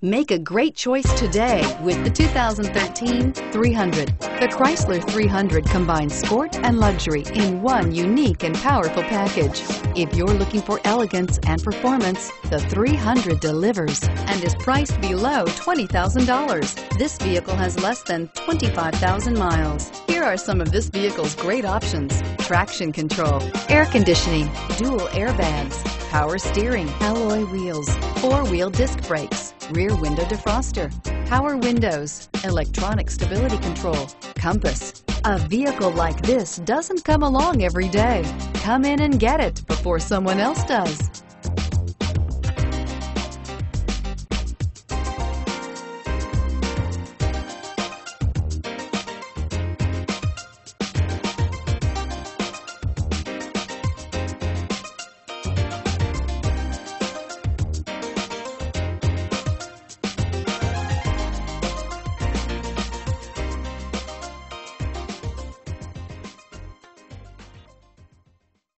Make a great choice today with the 2013 300. The Chrysler 300 combines sport and luxury in one unique and powerful package. If you're looking for elegance and performance, the 300 delivers and is priced below $20,000. This vehicle has less than 25,000 miles. Here are some of this vehicle's great options. Traction control, air conditioning, dual airbags, power steering, alloy wheels, four-wheel disc brakes, rear window defroster, power windows, electronic stability control, compass. A vehicle like this doesn't come along every day. Come in and get it before someone else does.